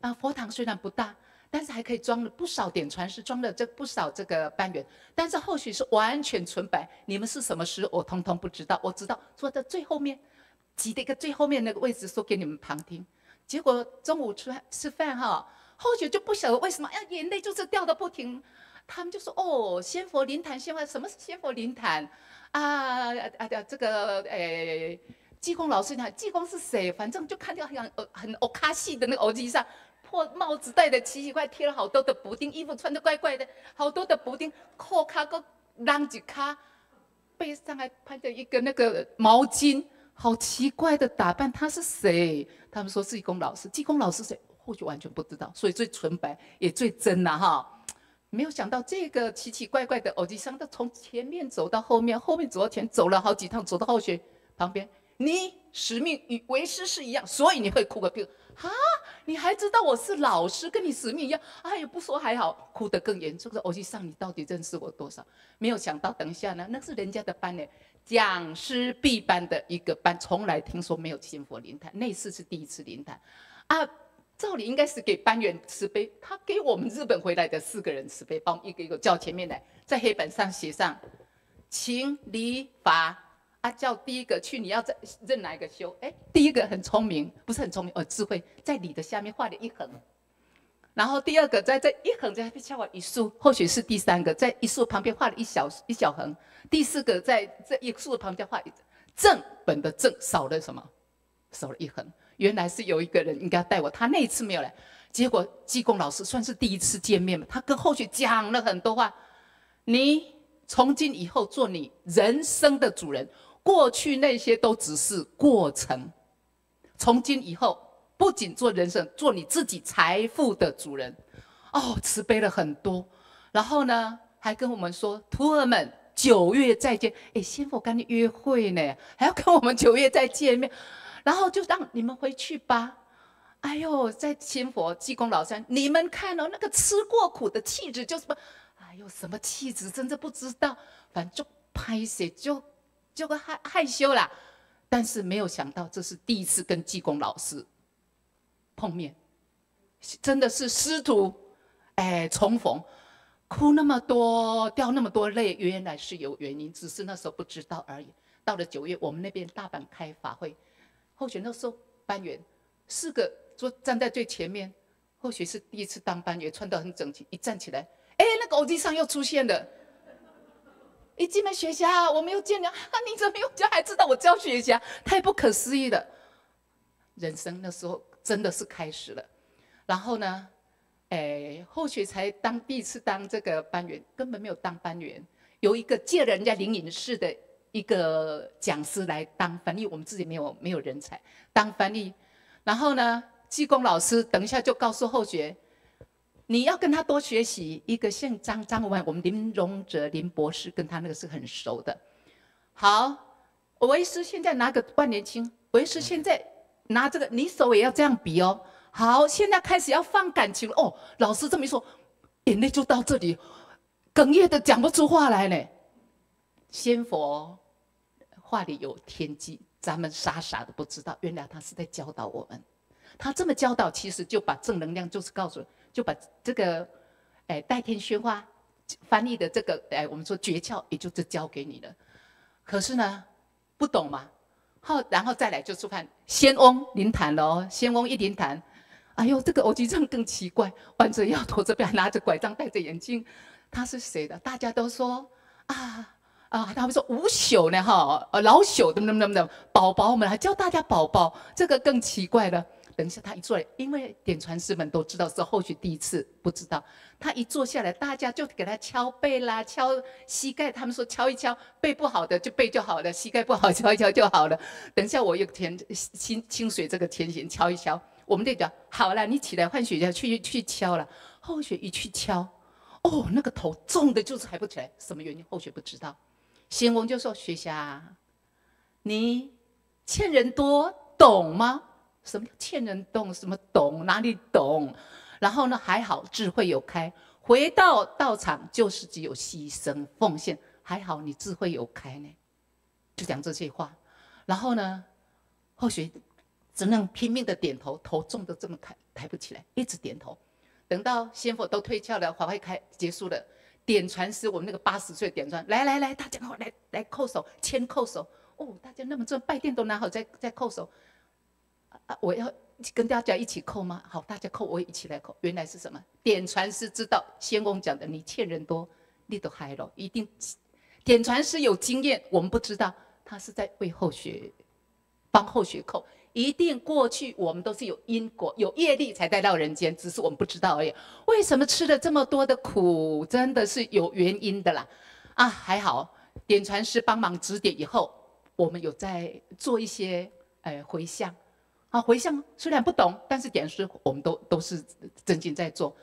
啊，佛堂虽然不大。但是还可以装了不少点传师，装了这不少这个班员，但是后续是完全纯白。你们是什么师，我通通不知道。我知道坐在最后面，挤的一个最后面那个位置，说给你们旁听。结果中午吃吃饭哈，后续就不晓得为什么，哎，眼泪就是掉的不停。他们就说哦，仙佛灵坛，仙佛什么是仙佛灵坛？啊啊的这个诶，济公老师讲，济公是谁？反正就看到很很欧卡西的那个耳机上。破帽子戴的奇奇怪，贴了好多的补丁，衣服穿的怪怪的，好多的补丁，扣卡个浪几卡，背上还攀着一个那个毛巾，好奇怪的打扮。他是谁？他们说济公老师。济公老师谁？或许完全不知道。所以最纯白也最真呐哈。没有想到这个奇奇怪怪的偶吉桑，他从前面走到后面，后面走到前，走了好几趟，走到后学旁边。你使命与为师是一样，所以你会哭个屁啊！你还知道我是老师，跟你使命一样。哎呀，不说还好，哭得更严重。说我去上，你到底认识我多少？没有想到，等一下呢，那是人家的班呢，讲师必班的一个班，从来听说没有仙佛灵坛，那次是第一次灵坛啊。照理应该是给班员慈悲，他给我们日本回来的四个人慈悲，帮一个一个叫前面来，在黑板上写上情理法。啊，叫第一个去，你要在认哪一个修？哎，第一个很聪明，不是很聪明，呃，智慧，在你的下面画了一横。然后第二个在这一横在下画一竖，或许是第三个在一竖旁边画了一小一小横。第四个在这一竖旁边画一正本的正少了什么？少了一横。原来是有一个人应该带我，他那一次没有来，结果济公老师算是第一次见面嘛，他跟后续讲了很多话。你从今以后做你人生的主人。过去那些都只是过程，从今以后不仅做人生，做你自己财富的主人。哦，慈悲了很多。然后呢，还跟我们说，徒儿们九月再见。哎，仙佛跟你约会呢，还要跟我们九月再见面。然后就让你们回去吧。哎呦，在仙佛济公老山，你们看到那个吃过苦的气质，就是哎呦，什么气质，真的不知道。反正就拍些就。就会害害羞啦，但是没有想到这是第一次跟济公老师碰面，真的是师徒哎重逢，哭那么多，掉那么多泪，原来是有原因，只是那时候不知道而已。到了九月，我们那边大阪开法会，候选那时候班员四个坐站在最前面，或许是第一次当班员，穿得很整齐，一站起来，哎，那个偶机上又出现了。一进门学侠，我没有见你啊！你怎么又教？还知道我教学侠，太不可思议了。人生那时候真的是开始了。然后呢，哎，后学才当第一次当这个班员，根本没有当班员，有一个借人家灵隐寺的一个讲师来当翻译，我们自己没有没有人才当翻译。然后呢，技工老师等一下就告诉后学，你要跟他多学习。一个姓张张文，我们林荣哲林博士跟他那个是很熟的。好，为师现在拿个万年青，为师现在拿这个，你手也要这样比哦。好，现在开始要放感情哦。老师这么一说，眼泪就到这里，哽咽的讲不出话来呢。仙佛话里有天机，咱们傻傻的不知道，原来他是在教导我们。他这么教导，其实就把正能量就是告诉，就把这个，哎，代天宣化翻译的这个，哎，我们说诀窍，也就是教给你了。可是呢，不懂嘛。好，然后再来就是看仙翁临坛了哦，仙翁一临坛。哎呦，这个欧吉藏更奇怪，弯着腰、驼着背，拿着拐杖、戴着眼镜，他是谁的？大家都说啊啊，他们说吴朽呢哈，呃老朽，怎么怎么怎么，宝宝们还叫大家宝宝，这个更奇怪了。等一下他一坐来，因为点传师们都知道是后续第一次不知道，他一坐下来，大家就给他敲背啦、敲膝盖，他们说敲一敲背不好的就背就好了，膝盖不好 敲一敲就好了。等一下我用甜清清水这个甜水敲一敲。我们这个好了，你起来换血家去去敲了。后血一去敲，哦，那个头重的就是抬不起来，什么原因？后血不知道。仙翁就说：“雪霞，你欠人多，懂吗？什么叫欠人多？什么懂？哪里懂？然后呢？还好智慧有开，回到道场就是只有牺牲奉献。还好你智慧有开呢，就讲这些话。然后呢，后学。”只能拼命的点头，头重的这么抬抬不起来，一直点头。等到仙佛都退窍了，法会开结束了，点传师，我们那个八十岁点传，来来来，大家来来叩手，牵叩手。哦，大家那么重，拜殿都拿好，再再叩手。啊，我要跟大家一起扣吗？好，大家扣，我也一起来扣。原来是什么？点传师知道仙翁讲的，你欠人多，你都嗨了，一定。点传师有经验，我们不知道，他是在为后学，帮后学扣。一定过去，我们都是有因果、有业力才带到人间，只是我们不知道而已。为什么吃了这么多的苦，真的是有原因的啦。啊，还好，点传师帮忙指点以后，我们有在做一些呃回向。啊，回向虽然不懂，但是点师我们都都是真心在做。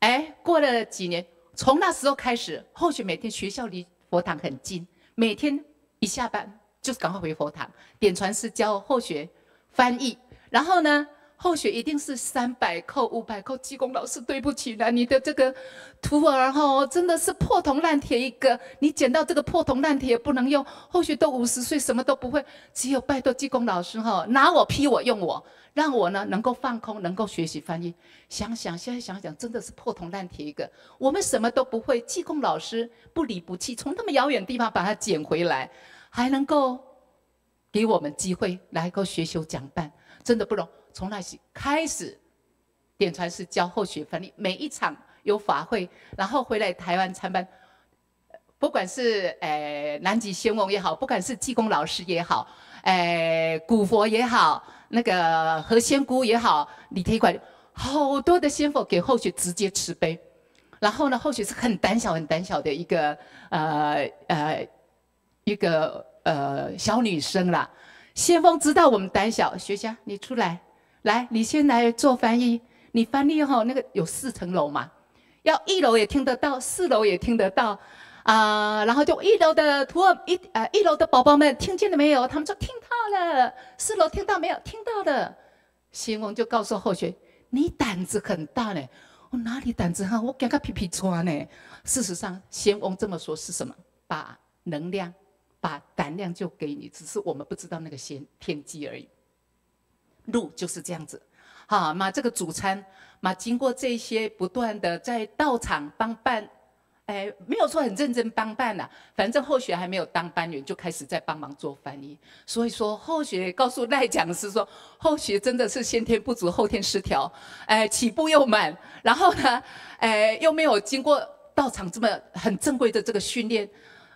哎，过了几年，从那时候开始，后学每天学校离佛堂很近，每天一下班就是赶快回佛堂，点传师教后学。翻译，然后呢？后学一定是三百扣、五百扣。技工老师，对不起了，你的这个徒儿哈，真的是破铜烂铁一个。你捡到这个破铜烂铁不能用，后学都五十岁，什么都不会，只有拜托技工老师哈，拿我批我用我，让我呢能够放空，能够学习翻译。想想现在想想，真的是破铜烂铁一个。我们什么都不会，技工老师不离不弃，从那么遥远地方把它捡回来，还能够。给我们机会来个学修讲办，真的不容从那时开始，点传是教后学翻译，每一场有法会，然后回来台湾参班，不管是诶南极仙翁也好，不管是济公老师也好，诶古佛也好，那个何仙姑也好，李铁拐，好多的仙佛给后学直接慈悲，然后呢，后学是很胆小很胆小的一个呃呃一个。呃，小女生啦，先锋知道我们胆小，学家你出来，来，你先来做翻译。你翻译哈，那个有四层楼嘛，要一楼也听得到，四楼也听得到，啊，然后就一楼的徒儿一呃一楼的宝宝们听见了没有？他们说听到了。四楼听到没有？听到了。先翁就告诉后学，你胆子很大呢。我哪里胆子哈？我给个皮皮穿呢。事实上，先翁这么说是什么？把能量。把胆量就给你，只是我们不知道那个先天机而已。路就是这样子，好嘛，这个主餐嘛，经过这些不断的在道场帮办，哎，没有说很认真帮办呐，反正后学还没有当班员，就开始在帮忙做翻译。所以说后学告诉赖讲师说，后学真的是先天不足，后天失调，哎，起步又慢，然后呢，哎，又没有经过道场这么很正规的这个训练。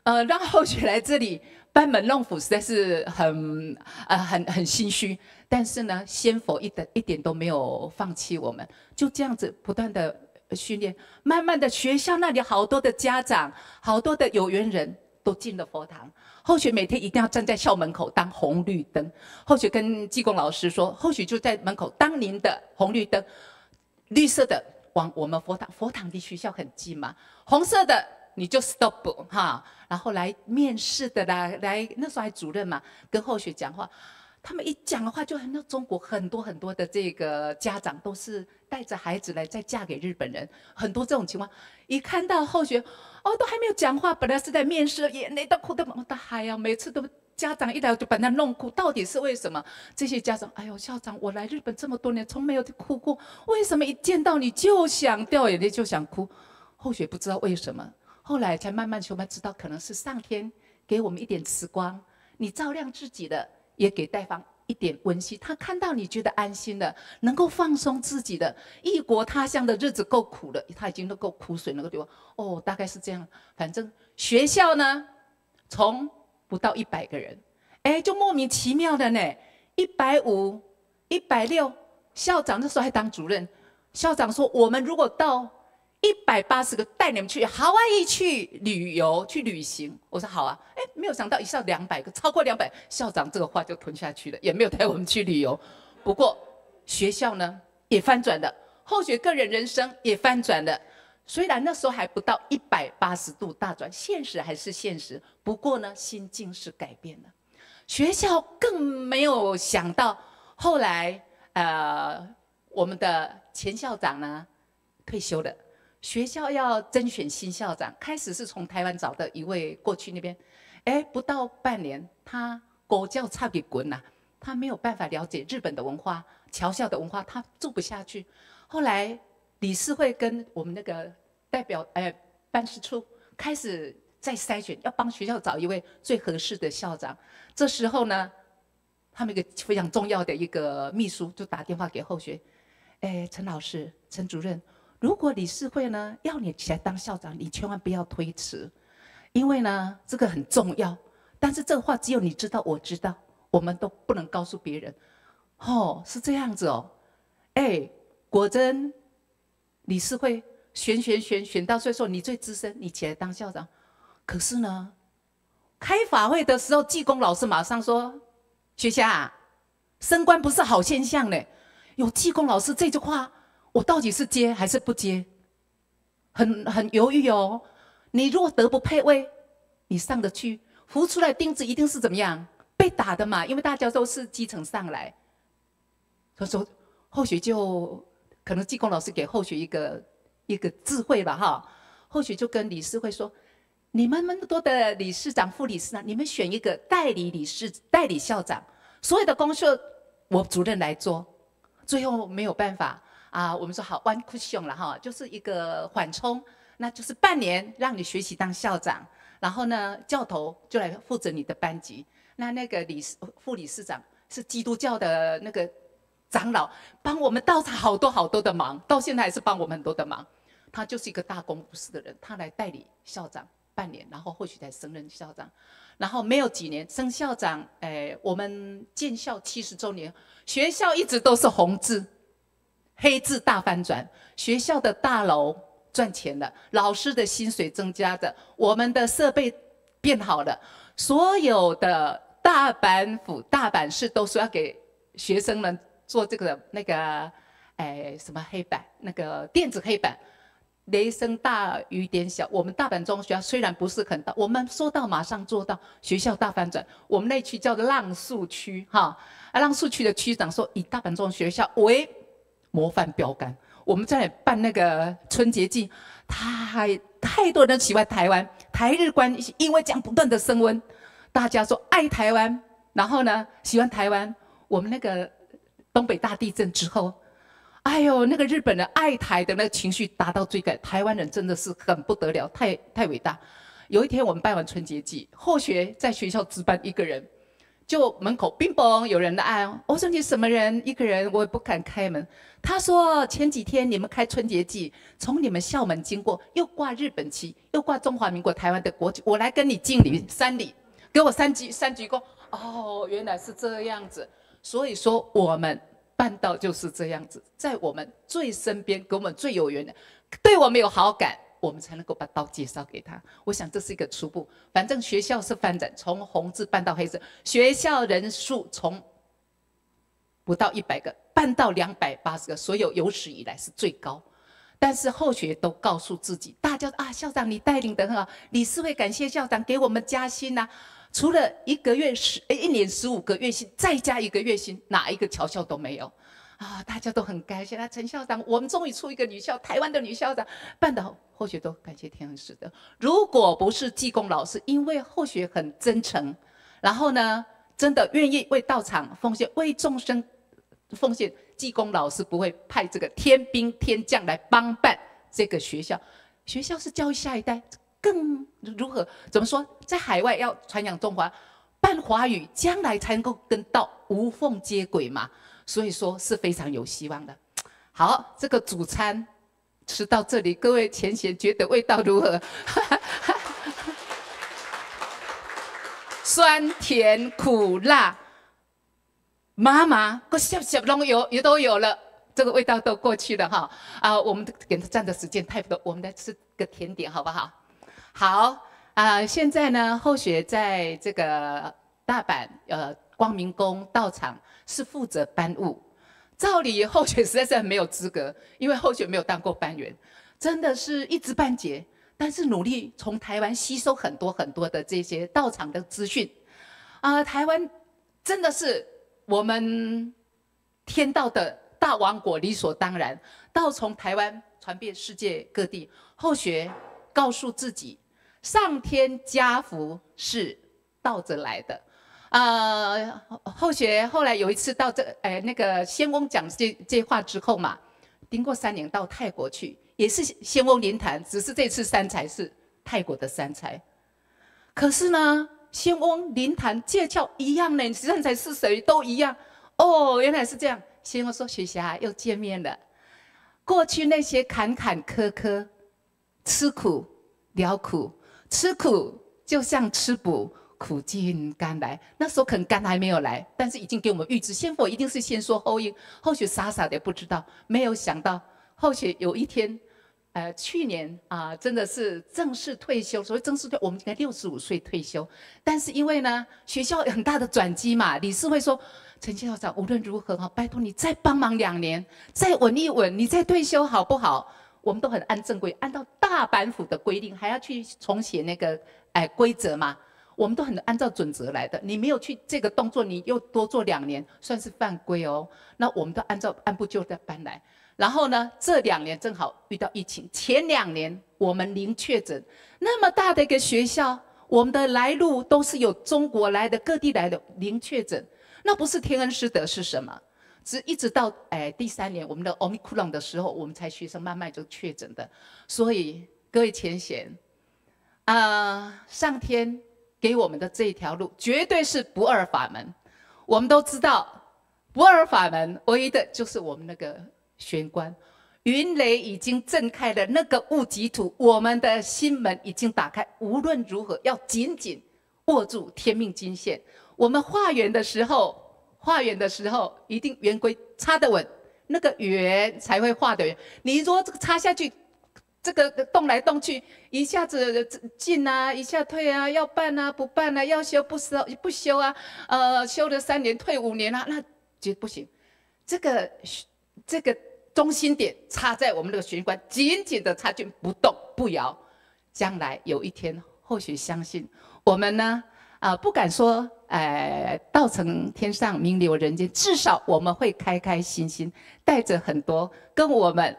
呃，让后学来这里班门弄斧，实在是很呃很很心虚。但是呢，仙佛一点一点都没有放弃我们，就这样子不断的训练，慢慢的学校那里好多的家长，好多的有缘人都进了佛堂。后学每天一定要站在校门口当红绿灯。后学跟济公老师说，后学就在门口当您的红绿灯，绿色的往我们佛堂，佛堂离学校很近嘛，红色的你就 stop 哈，然后来面试的啦，来那时候还主任嘛，跟后学讲话。他们一讲的话，就很多中国很多很多的这个家长都是带着孩子来再嫁给日本人，很多这种情况。一看到后学，哦，都还没有讲话，本来是在面试，眼泪都哭得我的嗨呀！每次都家长一来就把他弄哭，到底是为什么？这些家长，哎呦，校长，我来日本这么多年，从没有哭过，为什么一见到你就想掉眼泪，就想哭？后学不知道为什么，后来才慢慢慢慢知道，可能是上天给我们一点慈光，你照亮自己的。也给对方一点温馨，他看到你觉得安心了，能够放松自己的异国他乡的日子够苦了，他已经都够苦水那个地方哦，大概是这样。反正学校呢，从不到一百个人，哎，就莫名其妙的呢，一百五、一百六，校长那时候还当主任，校长说我们如果到。一百八十个带你们去夏威夷去旅游去旅行，我说好啊，哎，没有想到一下两百个，超过两百，校长这个话就吞下去了，也没有带我们去旅游。不过学校呢也翻转了，后学个人人生也翻转了。虽然那时候还不到一百八十度大转，现实还是现实。不过呢，心境是改变了。学校更没有想到，后来呃，我们的前校长呢退休了。学校要甄选新校长，开始是从台湾找的一位过去那边，哎，不到半年，他国教差点滚了，他没有办法了解日本的文化、侨校的文化，他做不下去。后来理事会跟我们那个代表哎办事处开始在筛选，要帮学校找一位最合适的校长。这时候呢，他们一个非常重要的一个秘书就打电话给后学，哎，陈老师、陈主任。如果理事会呢要你起来当校长，你千万不要推辞，因为呢这个很重要。但是这个话只有你知道，我知道，我们都不能告诉别人。哦，是这样子哦。哎，果真理事会选选选选到最后，你最资深，你起来当校长。可是呢，开法会的时候，济公老师马上说：“学霞，升官不是好现象呢。”有济公老师这句话。我到底是接还是不接？很很犹豫哦。你如果德不配位，你上得去，浮出来钉子一定是怎么样被打的嘛？因为大家都是基层上来。他说后学就可能技工老师给后学一个一个智慧吧哈。后学就跟理事会说：你们那么多的理事长、副理事长，你们选一个代理理事、代理校长，所有的工作我主任来做。最后没有办法。啊，我们说好 one cushion 了哈，就是一个缓冲，那就是半年让你学习当校长，然后呢，教头就来负责你的班级。那那个理事副理事长是基督教的那个长老，帮我们倒茶好多好多的忙，到现在还是帮我们很多的忙。他就是一个大公无私的人，他来代理校长半年，然后或许才升任校长，然后没有几年升校长，哎，我们建校七十周年，学校一直都是红字。黑字大翻转，学校的大楼赚钱了，老师的薪水增加的，我们的设备变好了，所有的大阪府、大阪市都说要给学生们做这个那个，哎，什么黑板，那个电子黑板，雷声大雨点小。我们大阪中学虽然不是很大，我们说到马上做到，学校大翻转。我们那区叫做浪速区，哈，啊，浪速区的区长说以大阪中学校为。模范标杆，我们在办那个春节季，太太多人喜欢台湾，台日关系因为这样不断的升温，大家说爱台湾，然后呢喜欢台湾。我们那个东北大地震之后，哎呦，那个日本人爱台的那个情绪达到最高，台湾人真的是很不得了，太太伟大。有一天我们办完春节季，后学在学校值班一个人。就门口冰嘣，有人按。我说你什么人？一个人，我也不敢开门。他说前几天你们开春节祭，从你们校门经过，又挂日本旗，又挂中华民国台湾的国旗，我来跟你敬礼三礼，给我三鞠三鞠躬。哦，原来是这样子。所以说我们办到就是这样子，在我们最身边，跟我们最有缘的，对我们有好感。我们才能够把道介绍给他。我想这是一个初步，反正学校是翻转，从红字办到黑字，学校人数从不到一百个办到两百八十个，所有有史以来是最高。但是后学都告诉自己，大家啊，校长你带领的很好，理事会感谢校长给我们加薪呐。除了一个月十，一年十五个月薪，再加一个月薪，哪一个侨校都没有。啊，大家都很开心。啊陈校长，我们终于出一个女校，台湾的女校长办得好，后学都感谢天恩师的。如果不是济公老师，因为后学很真诚，然后呢，真的愿意为道场奉献，为众生奉献。技工老师不会派这个天兵天将来帮办这个学校，学校是教育下一代，更如何怎么说，在海外要传扬中华，办华语，将来才能够跟道无缝接轨嘛。所以说是非常有希望的。好，这个主餐吃到这里，各位前贤觉得味道如何？酸甜苦辣。妈妈，个小小龙有也都有了，这个味道都过去了哈。啊，我们给他站的时间太多，我们来吃个甜点好不好？好啊，现在呢，后雪在这个大阪呃光明宫道场是负责班务。照理后雪实在是很没有资格，因为后雪没有当过班员，真的是一知半解。但是努力从台湾吸收很多很多的这些道场的资讯。啊，台湾真的是。我们天道的大王国理所当然，道从台湾传遍世界各地。后学告诉自己，上天加福是倒着来的。啊，后学后来有一次到这，哎，那个仙翁讲这这话之后嘛，经过三年到泰国去，也是仙翁灵坛，只是这次三才是泰国的三才。可是呢？仙翁灵坛借窍一样呢，实际上才是谁都一样哦，原来是这样。仙翁说：“雪霞又见面了，过去那些坎坎坷坷，吃苦了苦，吃苦就像吃补，苦尽甘来。那时候可能甘还没有来，但是已经给我们预知。仙佛一定是先说后应，后续傻傻的不知道，没有想到后续有一天。”呃，去年啊，真的是正式退休。所谓正式退，我们应该六十五岁退休。但是因为呢，学校有很大的转机嘛，理事会说，陈校长无论如何哈，拜托你再帮忙两年，再稳一稳，你再退休好不好？我们都很按正规，按照大阪府的规定，还要去重写那个哎规则嘛。我们都很按照准则来的。你没有去这个动作，你又多做两年，算是犯规哦。那我们都按照按部就班来。然后呢？这两年正好遇到疫情。前两年我们零确诊，那么大的一个学校，我们的来路都是有中国来的、各地来的零确诊，那不是天恩师德是什么？只一直到哎第三年我们的奥密克戎的时候，我们才学生慢慢就确诊的。所以各位前贤，啊，上天给我们的这一条路绝对是不二法门。我们都知道，不二法门唯一的就是我们那个。玄关，云雷已经震开了那个物极土，我们的心门已经打开。无论如何，要紧紧握住天命金线。我们化缘的时候，化缘的时候一定圆规插得稳，那个圆才会化得圆。你如果这个插下去，这个动来动去，一下子进啊，一下退啊，要办啊，不办啊，要修不修不修啊，呃，修了三年退五年啊，那绝不行。这个这个。中心点插在我们那个玄关，紧紧的插进不动不摇。将来有一天，或许相信我们呢，啊，不敢说，哎，道成天上，名留人间，至少我们会开开心心，带着很多跟我们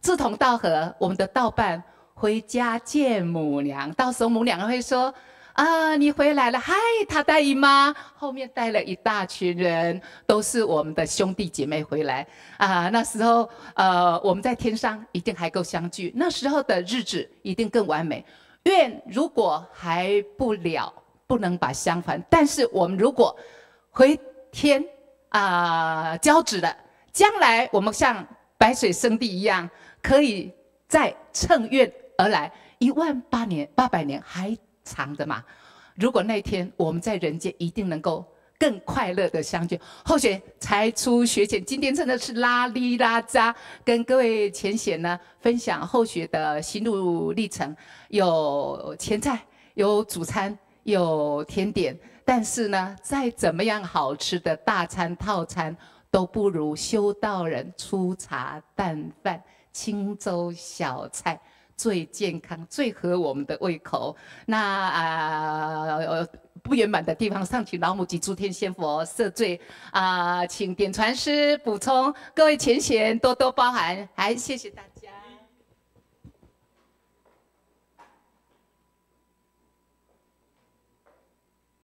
志同道合我们的道伴回家见母娘。到时候母娘会说。啊，你回来了！嗨，他大姨妈后面带了一大群人，都是我们的兄弟姐妹回来啊。那时候，呃，我们在天上一定还够相聚，那时候的日子一定更完美。愿如果还不了，不能把相还，但是我们如果回天啊交旨了，将来我们像白水生地一样，可以再乘愿而来，一万八年八百年还。长的嘛，如果那天我们在人间一定能够更快乐的相聚。后学才出学前，今天真的是拉里拉扎，跟各位前贤呢分享后学的心路历程，有前菜，有主餐，有甜点。但是呢，再怎么样好吃的大餐套餐，都不如修道人粗茶淡饭、清粥小菜最健康、最合我们的胃口。那啊。不圆满的地方，上请老母及诸天仙佛赦罪啊！请点传师补充，各位前贤多多包涵，还谢谢大。